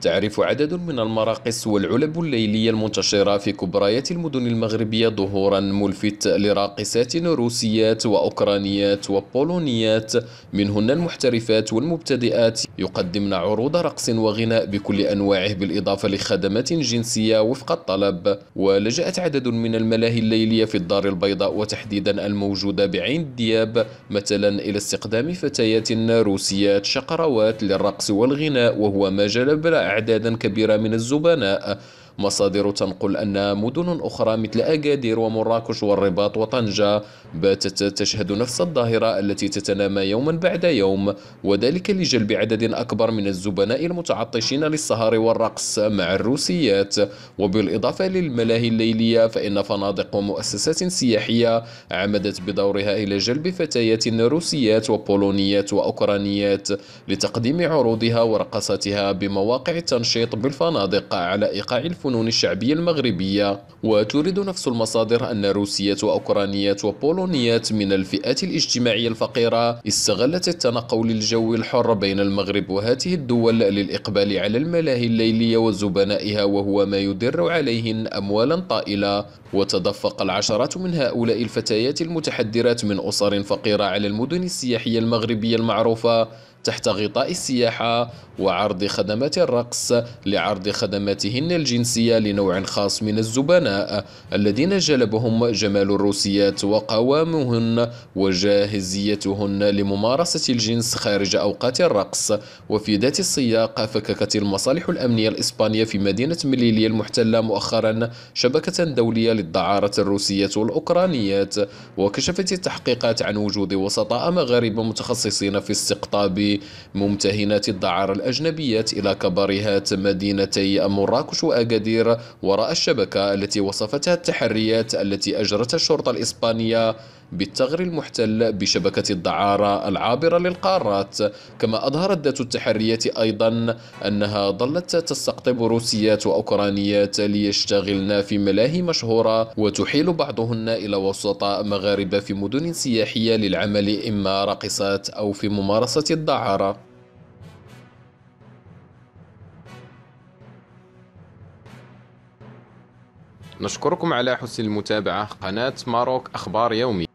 تعرف عدد من المراقص والعلب الليلية المنتشرة في كبريات المدن المغربية ظهورا ملفت لراقصات روسيات وأوكرانيات وبولونيات. منهن المحترفات والمبتدئات يقدمن عروض رقص وغناء بكل أنواعه بالإضافة لخدمات جنسية وفق الطلب. ولجأت عدد من الملاهي الليلية في الدار البيضاء وتحديدا الموجودة بعين دياب مثلا إلى استقدام فتيات روسيات شقروات للرقص والغناء وهو ما جلب أعدادا كبيرة من الزبناء. مصادر تنقل أن مدن أخرى مثل أكادير ومراكش والرباط وطنجة باتت تشهد نفس الظاهرة التي تتنامى يوما بعد يوم وذلك لجلب عدد أكبر من الزبناء المتعطشين للسهر والرقص مع الروسيات. وبالإضافة للملاهي الليلية فإن فنادق ومؤسسات سياحية عمدت بدورها إلى جلب فتيات روسيات وبولونيات وأوكرانيات لتقديم عروضها ورقصاتها بمواقع التنشيط بالفنادق على إيقاع الفنون الفنون الشعبية المغربية وتورد نفس المصادر أن روسيات وأوكرانيات وبولونيات من الفئات الاجتماعية الفقيرة استغلت التنقل الجوي الحر بين المغرب وهذه الدول للإقبال على الملاهي الليلية وزبنائها وهو ما يدر عليهن أموالا طائلة. وتدفق العشرات من هؤلاء الفتيات المتحدرات من أسر فقيرة على المدن السياحية المغربية المعروفة. تحت غطاء السياحة وعرض خدمات الرقص لعرض خدماتهن الجنسية لنوع خاص من الزبناء الذين جلبهم جمال الروسيات وقوامهن وجاهزيتهن لممارسة الجنس خارج أوقات الرقص. وفي ذات السياق فككت المصالح الأمنية الإسبانية في مدينة مليلية المحتلة مؤخرا شبكة دولية للدعارة الروسية والأوكرانيات وكشفت التحقيقات عن وجود وسطاء مغاربة متخصصين في استقطاب ممتهنات الدعارة الأجنبيات إلى كباريهات مدينتي مراكش وأكادير وراء الشبكة التي وصفتها التحريات التي أجرتها الشرطة الإسبانية. بالثغر المحتل بشبكة الدعارة العابرة للقارات. كما أظهرت ذات التحريات أيضا أنها ظلت تستقطب روسيات وأوكرانيات ليشتغلن في ملاهي مشهورة وتحيل بعضهن إلى وسطاء مغاربة في مدن سياحية للعمل إما راقصات أو في ممارسة الدعارة. نشكركم على حسن المتابعة. قناة ماروك أخبار يومي.